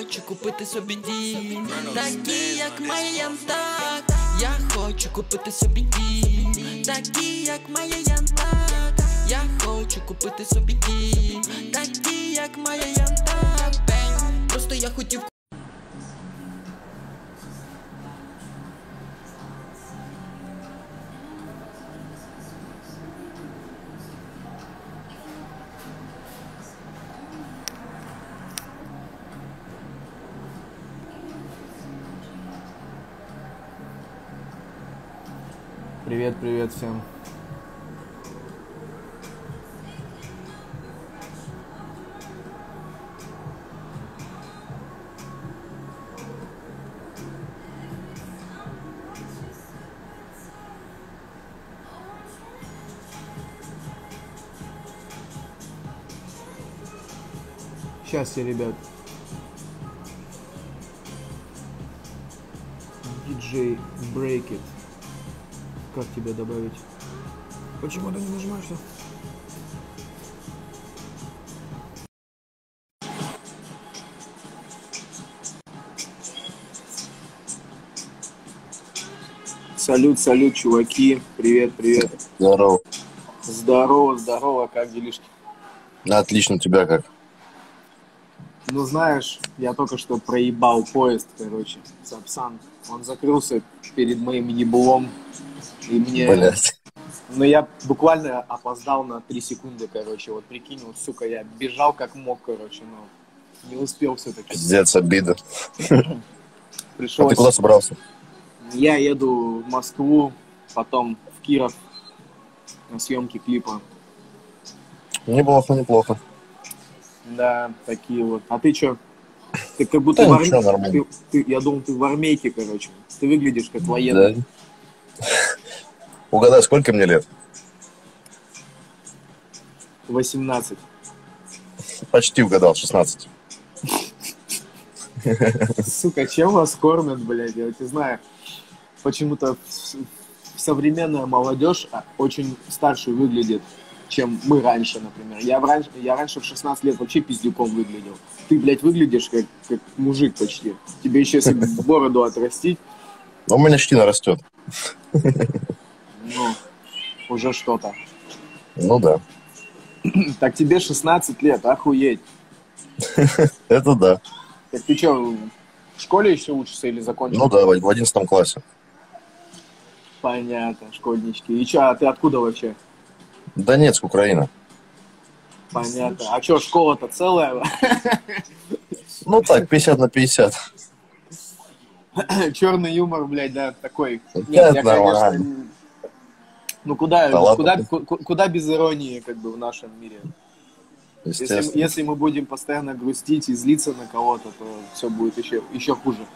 хочу купити собі дім, такі, як моя так. Я хочу купити собі дім, такі, як моя так. Я хочу купити собі дім, такі, як моя так. Просто я хотів Привет, привет всем. Счастья, ребят. Диджей Break It. Как тебя добавить? Почему ты не нажимаешься? Салют, салют, чуваки. Привет, привет. Здорово. Здорово, здорово, как делишки? Отлично, у тебя как? Ну, знаешь, я только что проебал поезд, короче, Сапсан. Он закрылся перед моим еблом. И мне... Блять. Ну, я буквально опоздал на 3 секунды, короче. Вот прикинь, вот, сука, я бежал как мог, короче, но не успел все-таки. Пиздец, обида. А Пришлось... ты куда собрался? Я еду в Москву, потом в Киров на съемки клипа. Неплохо, неплохо. Да, такие вот. А ты чё? Ты как будто Да в армейке. Ты, ты- я думал, ты в армейке, короче. Ты выглядишь как военный. Да. Угадай, сколько мне лет? 18. Почти угадал, 16. Сука, чем вас кормят, блядь? Я не знаю. Почему-то современная молодежь а, очень старше выглядит, чем мы раньше, например. Я, раньше, я раньше в 16 лет вообще пиздюком выглядел. Ты, блядь, выглядишь как, как мужик почти. Тебе еще если бороду отрастить, Но у меня щетина растет. ну, уже что-то. Ну да. Так тебе 16 лет, охуеть. Это да. Так ты что, в школе еще учишься или закончил? Ну да, в в 11 классе. Понятно, школьнички. И что, а ты откуда вообще? Донецк, Украина. Понятно. А что, школа-то целая? Ну так, 50 на 50. Черный юмор, блядь, да, такой. Нет, я, конечно, ну куда, Да куда, ты. ку- ку- куда без иронии, как бы в нашем мире. Если, если мы будем постоянно грустить и злиться на кого-то, то все будет еще, еще хуже.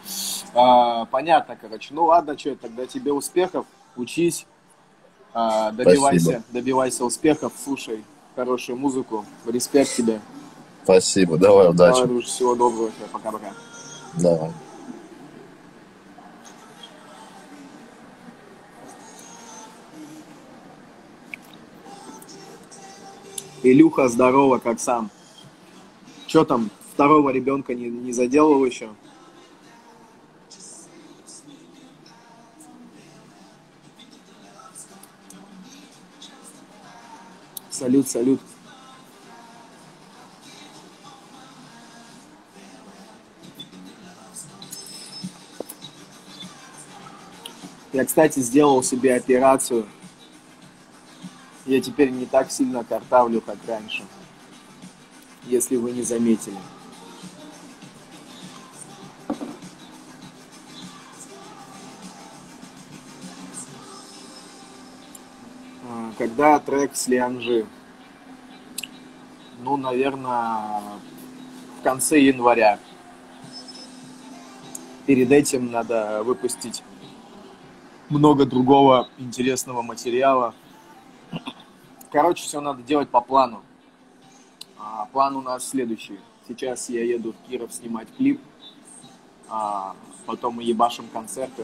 А, понятно, короче. Ну ладно, что, тогда тебе успехов, учись, а, добивайся, Спасибо. добивайся успехов, слушай хорошую музыку, респект тебе. Спасибо. Давай, удачи. Давай, дружище, всего доброго тебе, пока-пока. Давай. Илюха, здорово, как сам. Че там, второго ребенка не, не заделал еще? Салют, салют. Я, кстати, сделал себе операцию. Я теперь не так сильно картавлю, как раньше. Если вы не заметили. Когда трек с Лианжи? Ну, наверное, в конце января. Перед этим надо выпустить много другого интересного материала. Короче, все надо делать по плану. А, план у нас следующий. Сейчас я еду в Киров снимать клип, а, потом мы ебашим концерты,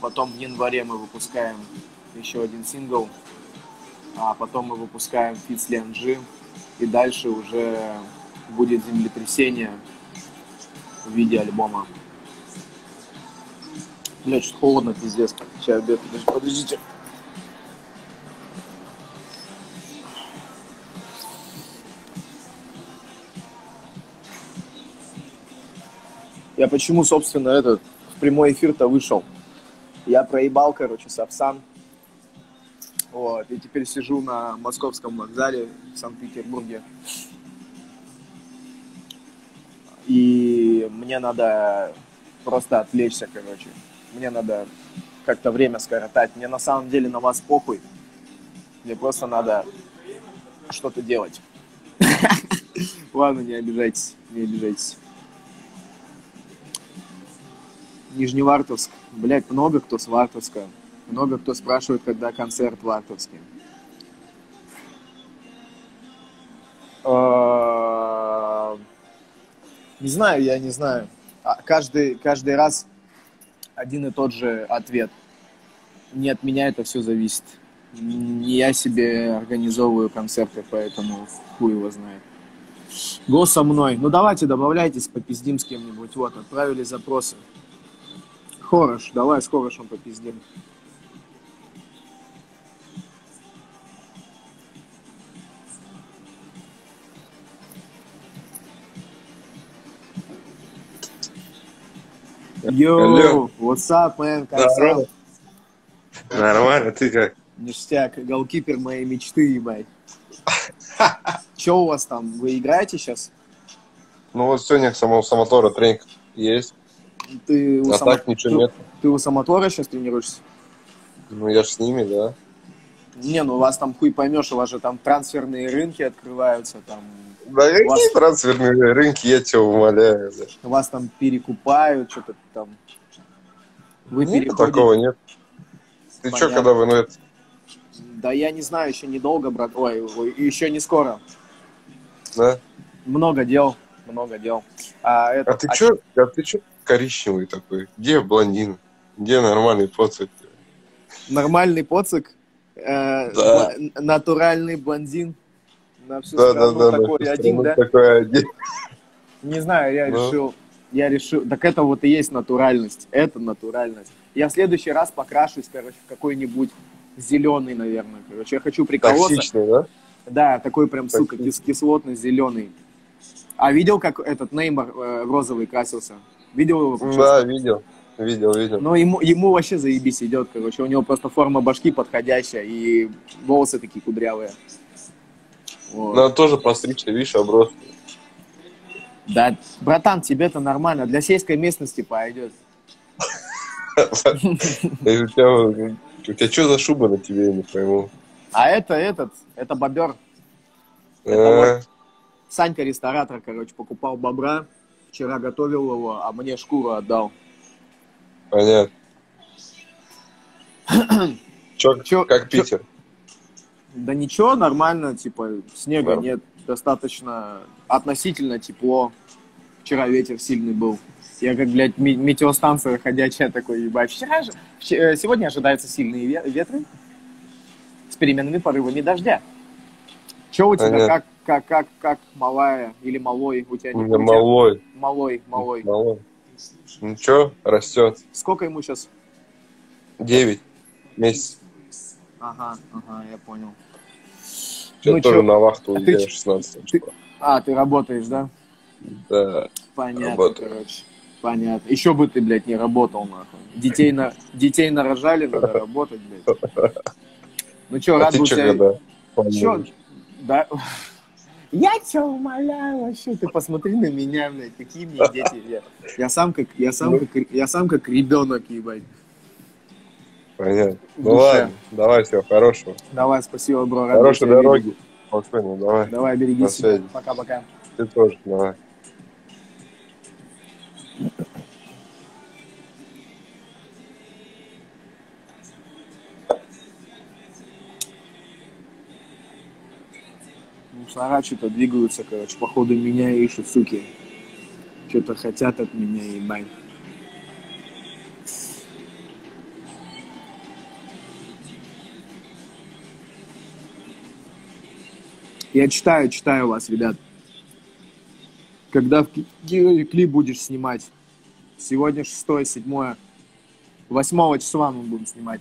потом в январе мы выпускаем еще один сингл, а потом мы выпускаем с Лианжи, и дальше уже будет землетрясение. в виде альбома. Бля, что холодно, пиздец. Сейчас, обед, подожди- подождите. Я почему, собственно, этот в прямой эфир-то вышел? Я проебал, короче, Сапсан. Вот, и теперь сижу на московском вокзале в Санкт-Петербурге. И мне надо просто отвлечься, короче. Мне надо как-то время скоротать. Мне на самом деле на вас похуй. Мне просто надо что-то делать. Ладно, не обижайтесь, не обижайтесь. Нижневартовск. Блять, много кто с Вартовска. Много кто спрашивает, когда концерт в Вартовске. Э, Не знаю, я не знаю. А Каждый, каждый раз один и тот же ответ. Не от меня это все зависит. Не я себе организовываю концерты, поэтому хуй его знает. Го со мной. Ну давайте добавляйтесь, попиздим с кем-нибудь. Вот, отправили запросы. Хорош, давай с Хорошем попиздим. Йоу, what's up, man, как сам? Нормально, ты как? Ништяк, голкипер моей мечты, ебать. Че у вас там, вы играете сейчас? Ну вот сегодня само, самотора тренинг есть, Ты у, а само- так ничего ты- нет. ты у самотора сейчас тренируешься? Ну я ж с ними, да. Не, ну у вас там хуй поймешь, у вас же там трансферные рынки открываются, там Да какие трансферные рынки, я тебя умоляю. Вас там перекупают, что-то там. Вы Нет, такого нет. Ты что, когда вы, ну это, Да я не знаю, еще недолго, брат. Ой, еще не скоро. да? Много дел, много дел. А, это, А ты что, а ты что коричневый такой? Где блондин? Где нормальный поцик? Нормальный поцик, э, Да. натуральный блондин на всю Да, да, страну да. такой да, один, ну, да? Такой один. Не знаю, я Ну. решил, я решил, так это вот и есть натуральность, это натуральность. Я в следующий раз покрашусь, короче, в какой-нибудь зеленый, наверное, короче. Я хочу приколоться. Токсичный, да? Да, такой прям, сука, кис- кислотно-зеленый. А видел, как этот Неймар э, розовый красился? Видел его? вообще? Да, видел. Видел, видел. Но ему, ему вообще заебись идет, короче. У него просто форма башки подходящая и волосы такие кудрявые. Вот. Надо тоже постричься, видишь, оброс. Да, братан, тебе-то нормально. Для сельской местности пойдет. У тебя, что за шуба на тебе, я не пойму. А это этот, это бобер. А, Санька ресторатор, короче, покупал бобра. Вчера готовил его, а мне шкуру отдал. Понятно. Чё, как Питер? Да ничего, нормально, типа, снега Да. нет, достаточно относительно тепло. Вчера ветер сильный был. Я как, блядь, ме- метеостанция ходячая такой, ебать. Вчера же, э, сегодня ожидаются сильные ве- ветры с переменными порывами дождя. Че у тебя, Понятно. как, как, как, как малая или малой у тебя? У меня малой. Малой, малой. Малой. Ничего, растет. Сколько ему сейчас? Девять месяцев. Ага, ага, я понял. Сейчас Ну, тоже чё? на вахту А уезжаю чё? 16 Ты-. А, ты работаешь, да? Да. Понятно, Работаю. короче. Понятно. Еще бы ты, блядь, не работал, нахуй. Детей, на... Детей нарожали, надо работать, блядь. Ну что, А рад был тебя... когда? Чё? Да. Я тебя умоляю вообще, ты посмотри на меня, блядь, какие мне дети. Я, я сам как, я сам Ну. как, я сам как ребенок, ебать. Понятно. Ну душе. ладно, давай, всего хорошего. Давай, спасибо, бро. Хорошей дороги. Спокойно, давай. Давай, береги На себя. Пока-пока. Ты тоже, давай. Мусора что-то двигаются, короче, походу меня ищут, суки. Что-то хотят от меня, ебать. Я читаю, читаю вас, ребят. Когда в клип будешь снимать? Сегодня 6 7 8 числа мы будем снимать.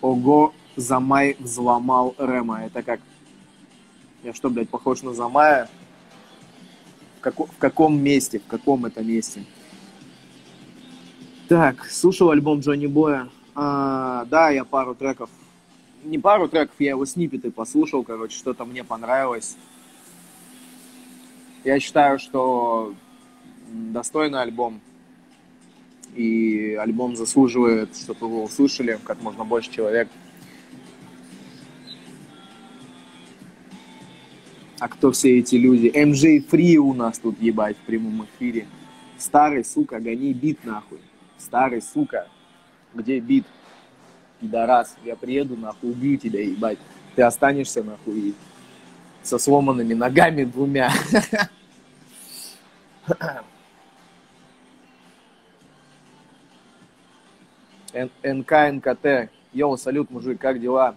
Ого, Замай взломал Рема. Это как? Я что, блядь, похож на Замая? В, како- в каком месте? В каком это месте? Так, слушал альбом Джонни Боя. А, да, я пару треков. Не пару треков, я его снипеты послушал, короче, что-то мне понравилось. Я считаю, что достойный альбом. И альбом заслуживает, чтобы его услышали как можно больше человек. А кто все эти люди? MJ Free у нас тут, ебать, в прямом эфире. Старый, сука, гони бит нахуй. Старый, сука, где бит? Пидорас, я приеду, нахуй, убью тебя, ебать. Ты останешься, нахуй, со сломанными ногами двумя. НК, НКТ. Йоу, салют, мужик, как дела?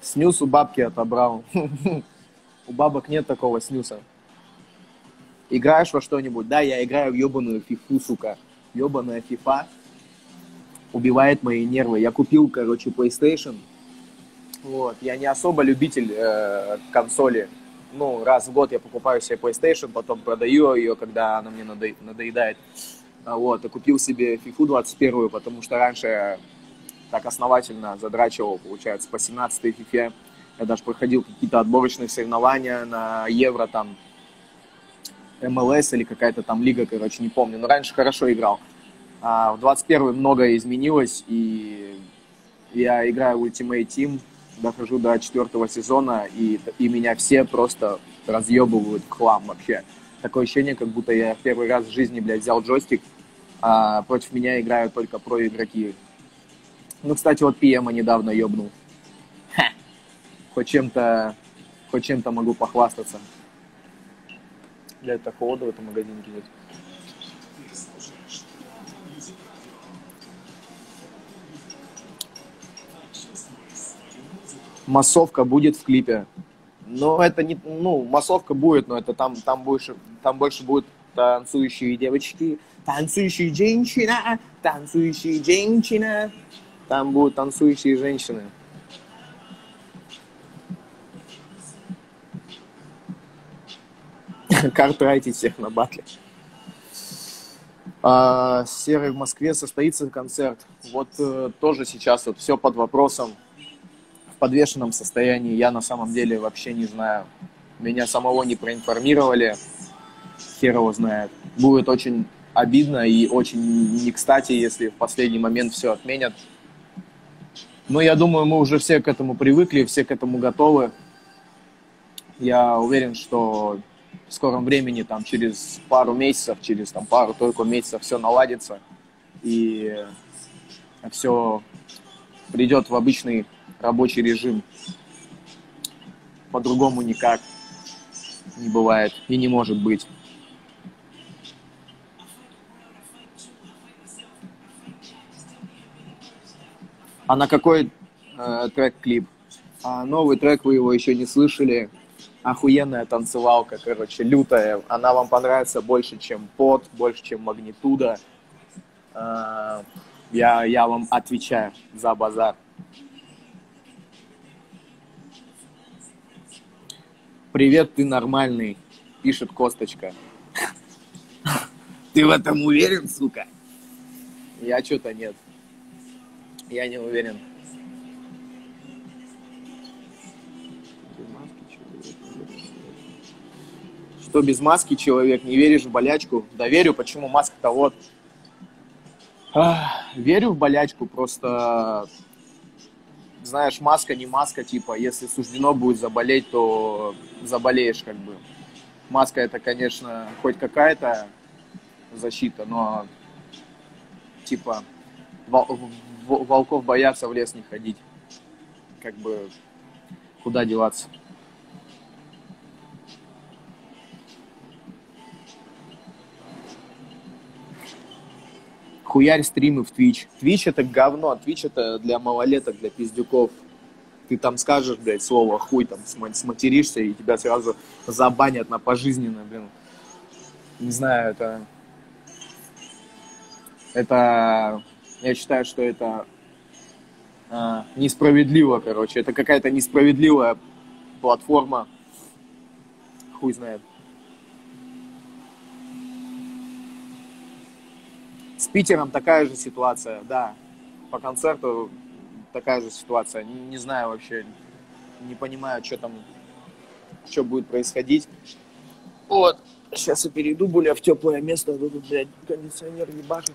Снюс у бабки отобрал. У бабок нет такого снюса. Играешь во что-нибудь? Да, я играю в ебаную фифу, сука. Ебаная фифа убивает мои нервы. Я купил, короче, PlayStation. Вот. Я не особо любитель э, консоли. Ну, раз в год я покупаю себе PlayStation, потом продаю ее, когда она мне надо- надоедает. А Вот. И купил себе FIFA 21, потому что раньше я так основательно задрачивал, получается, по 17 FIFA. Я даже проходил какие-то отборочные соревнования на Евро, там, МЛС или какая-то там лига, короче, не помню. Но раньше хорошо играл. А в 21 многое изменилось, и я играю в Ultimate Team, дохожу до четвертого сезона, и, и меня все просто разъебывают в хлам вообще. Такое ощущение, как будто я первый раз в жизни, блядь, взял джойстик, а против меня играют только про игроки. Ну, кстати, вот Пиема недавно ебнул. Ха. Хоть чем-то, хоть чем-то могу похвастаться. Для это холода в этом магазине нет. Массовка будет в клипе. Но это не, ну, массовка будет, но это там, там больше, там больше будут танцующие девочки, танцующие женщины, танцующие женщины. Там будут танцующие женщины. Картрайте всех на батле. А, Серый в Москве состоится концерт. Вот э, тоже сейчас вот все под вопросом в подвешенном состоянии. Я на самом деле вообще не знаю. Меня самого не проинформировали. Хер его знает. Будет очень обидно и очень не кстати, если в последний момент все отменят. Но я думаю, мы уже все к этому привыкли, все к этому готовы. Я уверен, что в скором времени, там, через пару месяцев, через там, пару только месяцев все наладится. И все придет в обычный рабочий режим. По-другому никак не бывает и не может быть. А на какой э, трек клип? А новый трек вы его еще не слышали. Охуенная танцевалка, короче, лютая. Она вам понравится больше, чем пот, больше, чем магнитуда. Э, я, я вам отвечаю за базар. Привет, ты нормальный, пишет Косточка. Ты в этом уверен, сука? Я что-то нет. Я не уверен. Что без маски человек, не веришь в болячку? Да верю, почему маска-то вот. Верю в болячку, просто, знаешь, маска не маска, типа, если суждено будет заболеть, то заболеешь, как бы. Маска это, конечно, хоть какая-то защита, но, типа, вол- волков боятся в лес не ходить. Как бы, куда деваться? Хуярь стримы в Twitch. Twitch это говно, Twitch это для малолеток, для пиздюков. Ты там скажешь, блядь, слово хуй, там сма- сматеришься, и тебя сразу забанят на пожизненно, блин. Не знаю, это... Это... Я считаю, что это а, несправедливо, короче. Это какая-то несправедливая платформа. Хуй знает. С Питером такая же ситуация, да. По концерту такая же ситуация. Не, не знаю вообще, не понимаю, что там, что будет происходить. Вот. Сейчас я перейду более в теплое место, а тут, блядь, кондиционер ебашит.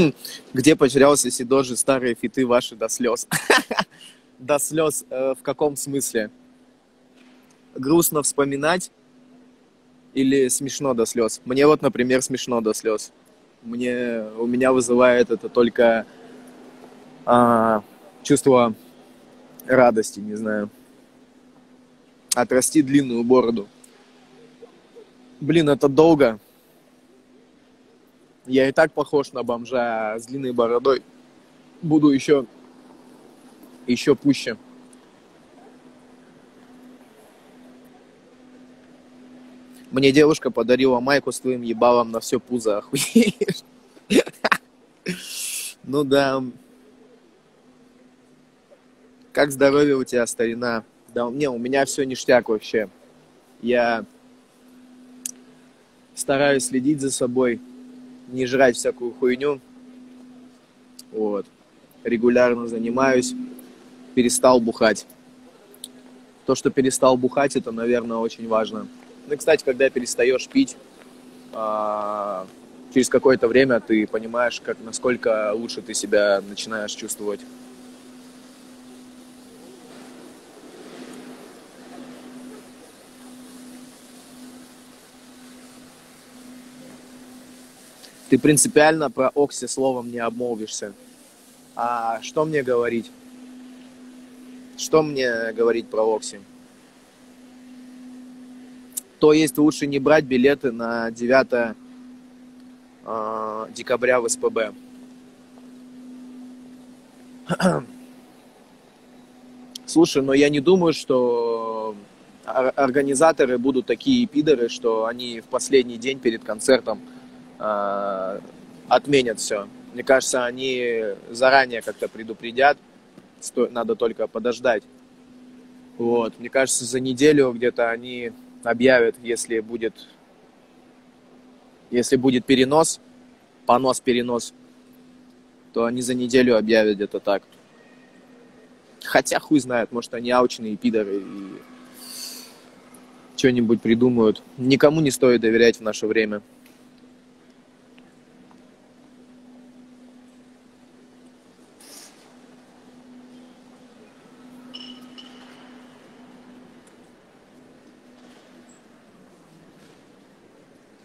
Где потерялся Сидожи старые фиты ваши до слез? До слез э, в каком смысле? Грустно вспоминать или смешно до слез? Мне вот, например, смешно до слез. Мне, у меня вызывает это только а, чувство радости, не знаю. Отрасти длинную бороду. Блин, это долго. Я и так похож на бомжа с длинной бородой. Буду еще, еще пуще. Мне девушка подарила майку с твоим ебалом на все пузо, охуеешь? Ну да. Как здоровье у тебя, старина? Да, не, у меня все ништяк вообще. Я стараюсь следить за собой, не жрать всякую хуйню. Вот. Регулярно занимаюсь. Перестал бухать. То, что перестал бухать, это, наверное, очень важно. Ну кстати, когда перестаешь пить, а, через какое-то время ты понимаешь, как, насколько лучше ты себя начинаешь чувствовать. Ты принципиально про Окси словом не обмолвишься. А что мне говорить? Что мне говорить про Окси? То есть лучше не брать билеты на 9 э, декабря в СПБ. Слушай, но я не думаю, что ор- организаторы будут такие пидоры, что они в последний день перед концертом э, отменят все. Мне кажется, они заранее как-то предупредят, сто- надо только подождать. Вот, мне кажется, за неделю где-то они объявят, если будет, если будет перенос, понос-перенос, то они за неделю объявят где-то так. Хотя хуй знает, может они аучные пидоры и что-нибудь придумают. Никому не стоит доверять в наше время.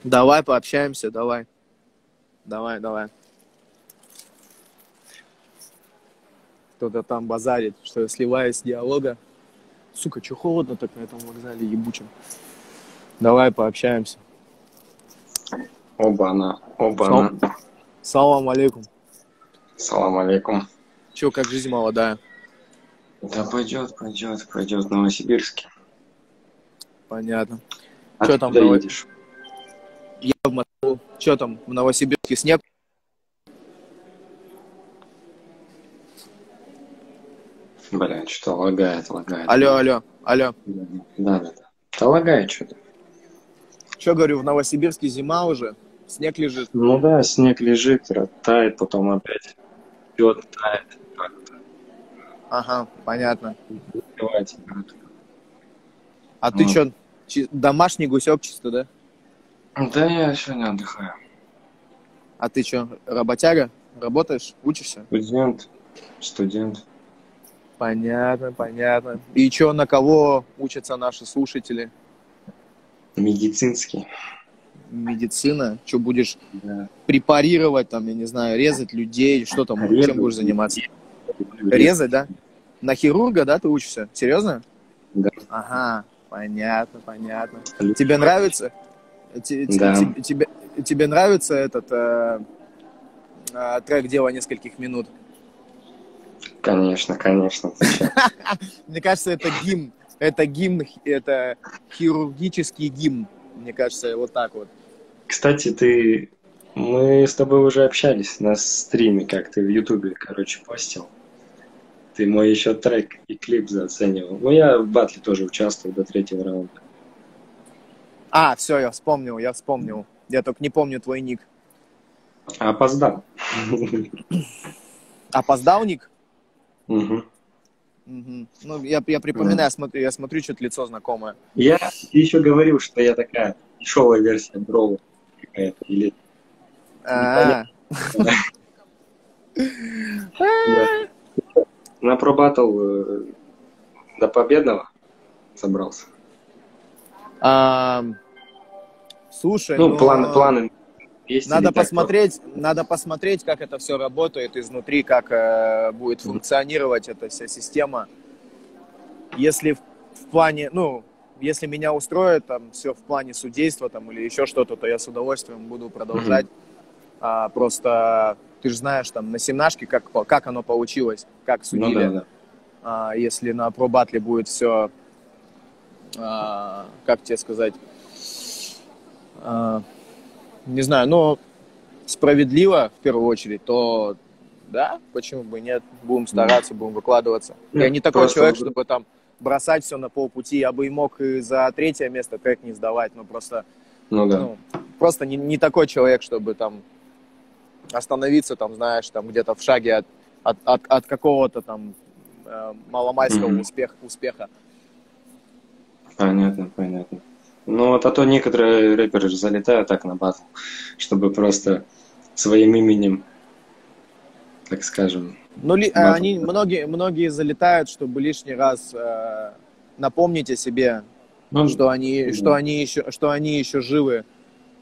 Давай пообщаемся, давай. Давай, давай. Кто-то там базарит, что я сливаюсь с диалога. Сука, что холодно так на этом вокзале ебучем. Давай пообщаемся. Оба-на, оба-на. Салам алейкум. Салам алейкум. Че, как жизнь молодая? Да пойдет, пойдет, пойдет в Новосибирске. Понятно. А Чё ты там едешь? Я в Москву. Че там, в Новосибирске снег? Бля, что-то лагает, лагает. Алло, алло, алло. Да, да, да. Да лагает что-то. Че, говорю, в Новосибирске зима уже? Снег лежит. Ну да, снег лежит, тает, потом опять идет, тает. Ага, понятно. А ты Ну. че, домашний гусек чисто, да? Да я сегодня отдыхаю. А ты че, работяга? Работаешь? Учишься? Студент, студент. Понятно, понятно. И что, на кого учатся наши слушатели? Медицинский. Медицина? Что будешь Да. препарировать, там, я не знаю, резать людей? Что там, Резать. чем будешь заниматься? Резать, да? На хирурга, да, ты учишься? Серьезно? Да. Ага, понятно, понятно. Тебе нравится? Да. Тебе, тебе нравится этот э, э, трек «Дело нескольких минут»? Конечно, конечно. Мне кажется, это гимн. Это гимн, это хирургический гимн. Мне кажется, вот так вот. Кстати, ты... Мы с тобой уже общались на стриме, как ты в Ютубе, короче, постил. Ты мой еще трек и клип заценивал. Ну, я в батле тоже участвовал до третьего раунда. А, все, я вспомнил, я вспомнил. Я только не помню твой ник. Опоздал. Опоздал ник? Мгм. Мгм. Ну, я, я припоминаю, смотрю, я смотрю, что-то лицо знакомое. Я еще говорил, что я такая дешевая версия Броу какая-то. Или... А, Да. На пробатл э, до победного собрался. Слушай, Ну, ну, планы, планы есть. Надо или так посмотреть, надо посмотреть, как это все работает изнутри, как э, будет функционировать эта вся система. Если в, в плане, ну, если меня устроит там все в плане судейства там или еще что-то, то я с удовольствием буду продолжать. А, просто ты же знаешь там на семнашке как как оно получилось, как? Ну судили. да, да. А, если на пробатле будет все, как тебе сказать, а, не знаю, но справедливо в первую очередь, то да, почему бы нет, будем стараться, будем выкладываться. Ну, Я не такой просто человек, чтобы там бросать все на полпути, я бы и мог и за третье место трек не сдавать, но просто, Ну да. ну, просто не, не такой человек, чтобы там остановиться, там, знаешь, там где-то в шаге от, от, от, от какого-то там э, маломальского Мгм. успеха, успеха. Понятно, понятно. Ну вот, а то некоторые рэперы же залетают так на батл, чтобы просто своим именем, так скажем. Ну, ли, Батл. они, многие, многие залетают, чтобы лишний раз э, напомнить о себе, Ну, что они, да. что они еще, что они еще живы.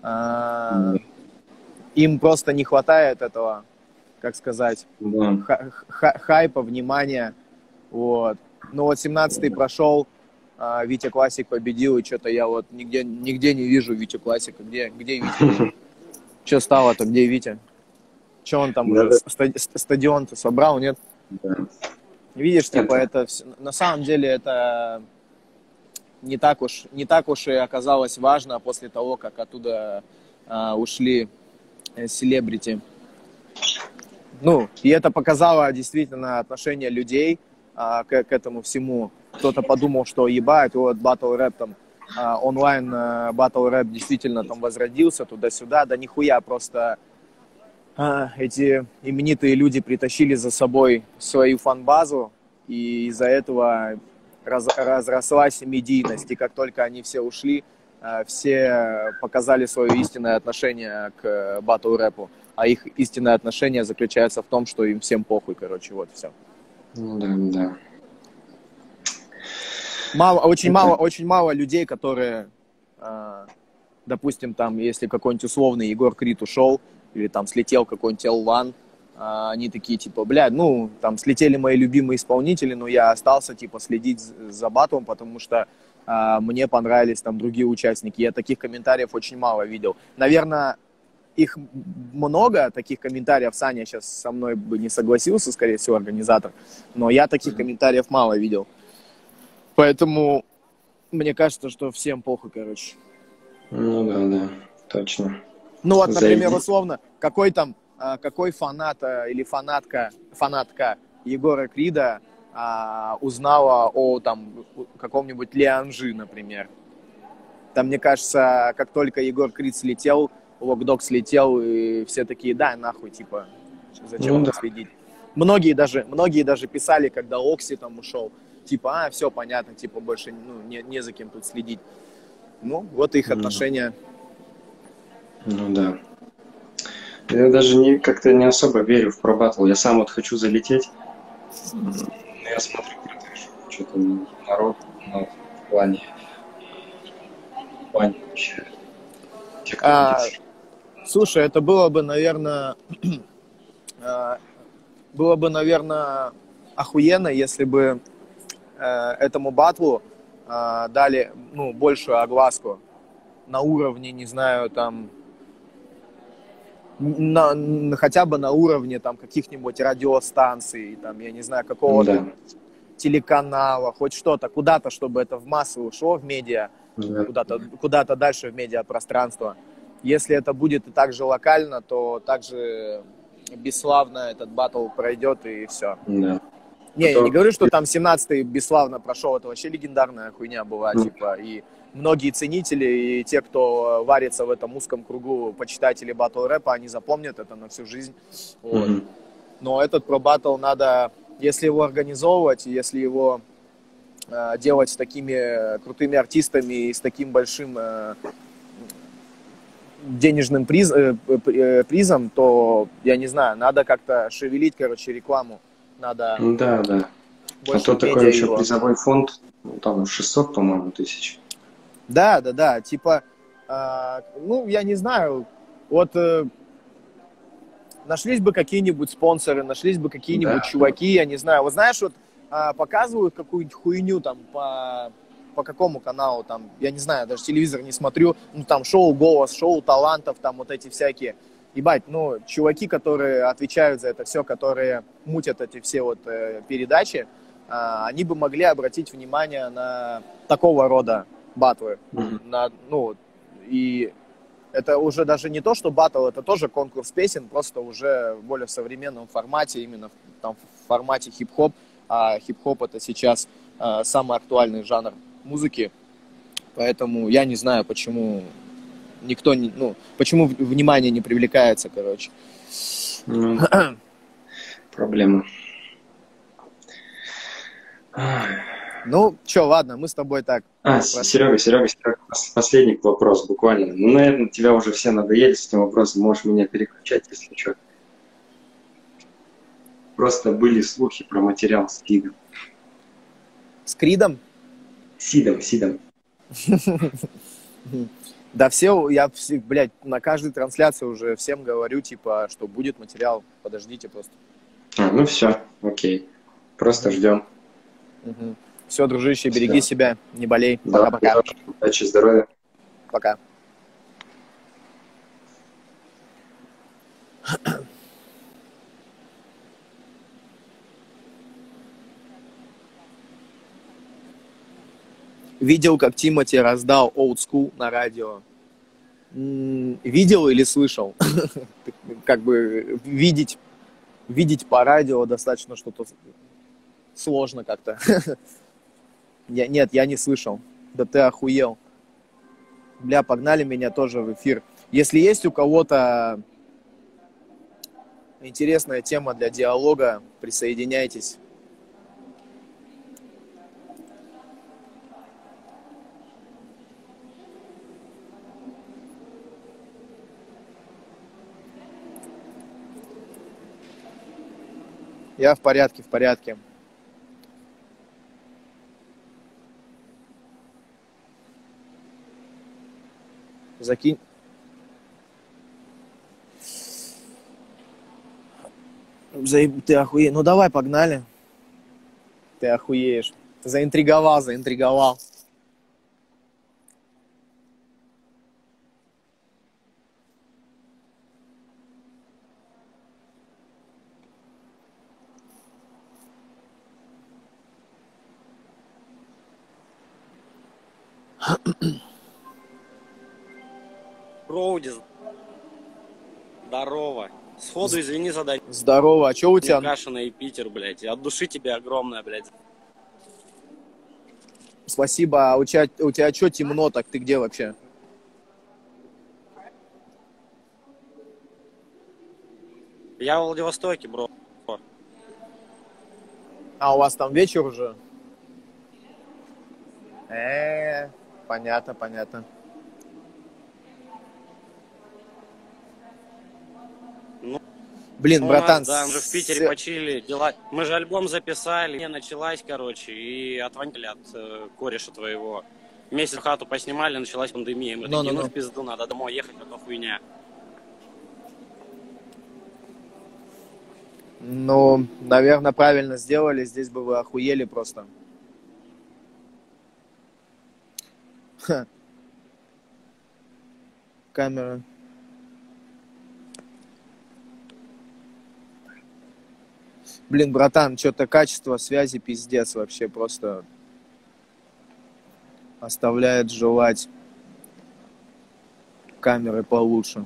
А, Да. Им просто не хватает этого, как сказать, да. ха- ха- хайпа, внимания. Вот. Ну вот 17-й прошел, а, Витя Классик победил, и что-то я вот нигде, нигде не вижу Витю Классика. Где, где Витя? Что стало-то? Где Витя? Че он там уже стадион-то собрал, нет? Видишь, типа Это- на самом деле это не так уж не так уж и оказалось важно после того, как оттуда а, ушли э, селебрити. Ну, и это показало действительно отношение людей а, к, к этому всему. Кто-то подумал, что ебать, вот батл рэп там а, онлайн батл рэп действительно там возродился туда-сюда, да нихуя, просто а, эти именитые люди притащили за собой свою фан-базу, и из-за этого раз- разрослась медийность. И как только они все ушли, а, все показали свое истинное отношение к батл рэпу. А их истинное отношение заключается в том, что им всем похуй, короче, вот все. Ну да, да. Мало, очень мало, очень мало людей, которые, а, допустим, там, если какой-нибудь условный Егор Крид ушел, или там слетел какой-нибудь L1, а, они такие, типа, блядь, ну, там слетели мои любимые исполнители, но я остался, типа, следить за батлом, потому что а, мне понравились там другие участники. Я таких комментариев очень мало видел. Наверное, их много, таких комментариев. Саня сейчас со мной бы не согласился, скорее всего, организатор. Но я таких комментариев мало видел. Поэтому мне кажется, что всем похуй, короче. Ну да, да, точно. Ну вот, например, Зайди. условно, какой там, а, какой фанат а, или фанатка, фанатка Егора Крида а, узнала о там каком-нибудь Леанжи, например. Там, мне кажется, как только Егор Крид слетел, Локдог слетел, и все такие, да, нахуй, типа, зачем Ну да. следить? Многие даже, многие даже писали, когда Окси там ушел, типа, а, все понятно, типа, больше ну, не, не за кем тут следить. Ну, вот их Мгм. отношения. Ну да. Я даже не, как-то не особо верю в пробатл. Я сам вот хочу залететь. М, я смотрю. Что-то народ ну, в плане в плане вообще. Те, А. Слушай, это было бы, наверное, э, было бы, наверное, охуенно, если бы этому батлу э, дали, ну, большую огласку на уровне, не знаю, там, на, на- хотя бы на уровне там каких-нибудь радиостанций, там, я не знаю, какого-то Да. телеканала, хоть что-то, куда-то, чтобы это в массы ушло, в медиа, Да. куда-то куда дальше в медиапространство. Если это будет и так же локально, то также бесславно этот батл пройдет и все. Да. Не, я то- не говорю, что там 17-й бесславно прошел, это вообще легендарная хуйня была, Ну. типа, и многие ценители, и те, кто варится в этом узком кругу почитатели батл рэпа, они запомнят это на всю жизнь. Вот. Мгм. Но этот про батл надо, если его организовывать, если его э, делать с такими крутыми артистами и с таким большим э, денежным приз, э, э, призом, то, я не знаю, надо как-то шевелить, короче, рекламу. Надо Да, да. А то такой еще его. призовой фонд, ну, там 600, по-моему, тысяч. Да, да, да, типа, а, ну, я не знаю, вот э, нашлись бы какие-нибудь спонсоры, нашлись бы какие-нибудь Да. чуваки, я не знаю, вот знаешь, вот а, показывают какую-нибудь хуйню там по, по какому каналу, там, я не знаю, даже телевизор не смотрю, ну, там, шоу «Голос», шоу талантов, там, вот эти всякие, ебать, ну, чуваки, которые отвечают за это все, которые мутят эти все вот э, передачи, а, они бы могли обратить внимание на такого рода батлы. Мгм. На, ну, и это уже даже не то, что батл, это тоже конкурс песен, просто уже в более современном формате, именно в, там, в формате хип-хоп. А хип-хоп это сейчас а, самый актуальный жанр музыки. Поэтому я не знаю, почему никто не, ну, почему внимание не привлекается, короче. Ну, проблема. Ну, чё, ладно, мы с тобой так. А, С- Серега, Серега, Серега, пос- последний вопрос буквально. Ну, наверное, тебя уже все надоели с этим вопросом, можешь меня переключать, если что. Просто были слухи про материал с Сидом. С Кридом? Сидом, Сидом. Да все, я, все, блядь, на каждой трансляции уже всем говорю, типа, что будет материал, подождите просто. А, ну все, окей. Просто ждем. Все, дружище, береги Всё. себя, не болей. Да, Пока-пока. Удачи, здоровья. Пока. Видел, как Тимати раздал Old School на радио. Видел или слышал? Как бы видеть, видеть по радио достаточно что-то сложно как-то. Я- Нет, я не слышал. Да ты охуел. Бля, погнали меня тоже в эфир. Если есть у кого-то интересная тема для диалога, присоединяйтесь. Я в порядке, в порядке. Закинь. Заеб... Ты охуеешь. Ну давай, погнали. Ты охуеешь. Заинтриговал, заинтриговал. Роуди. Здорово. Сходу извини за Даню Здорово. А что у тебя? Кашина и Питер, блядь. От души тебе огромное, блядь. Спасибо. А у тебя, у тебя что темно так? Ты где вообще? Я в Владивостоке, бро. А у вас там вечер уже? Э, понятно, понятно. Ну. Блин, Ну, братан, да, мы же в Питере почили, дела. Мы же альбом записали, не началась, короче, и отвонили от э, кореша твоего. Месяц хату поснимали, началась пандемия. Мы такие, Ну-ну-ну. ну в пизду, надо домой ехать, а то хуйня. Ну, наверное, правильно сделали. Здесь бы вы охуели просто. Ха. Камера. Блин, братан, что-то качество связи пиздец вообще просто оставляет желать камеры получше.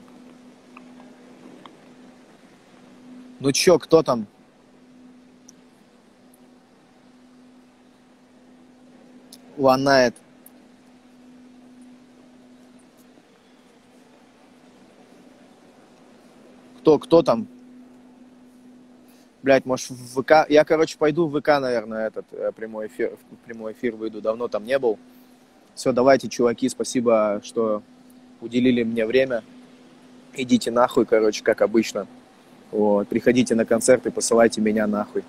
Ну чё, кто там? Ланает. Кто, кто там? Блять, может в ВК... Я, короче, пойду в ВК, наверное, этот э, прямой эфир, в прямой эфир выйду. Давно там не был. Все, давайте, чуваки, спасибо, что уделили мне время. Идите нахуй, короче, как обычно. Вот, приходите на концерты, посылайте меня нахуй.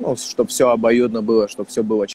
Ну, чтобы все обоюдно было, чтобы все было